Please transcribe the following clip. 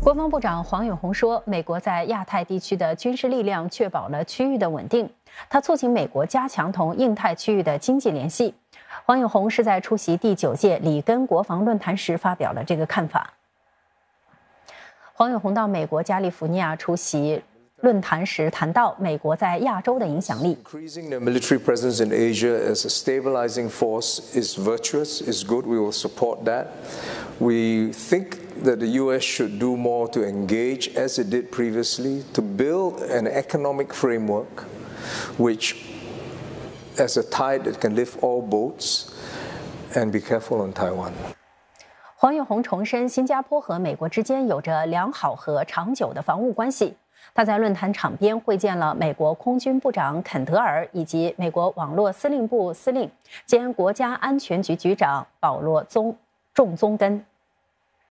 国防部长黄永红说：“美国在亚太地区的军事力量确保了区域的稳定。他促请美国加强同印太区域的经济联系。”黄永红是在出席第九届里根国防论坛时发表了这个看法。黄永红到美国加利福尼亚出席。论坛时谈到美国在亚洲的影响力。Increasing their military presence in Asia as a stabilizing force is virtuous, is good. We will support that. We think that the U.S. should do more to engage, as it did previously, to build an economic framework which, as a tide that can lift all boats, and be careful on Taiwan. 黄永宏重申，新加坡和美国之间有着良好和长久的防务关系。他在论坛场边会见了美国空军部长肯德尔以及美国网络司令部司令兼国家安全局局长保罗宗仲宗根。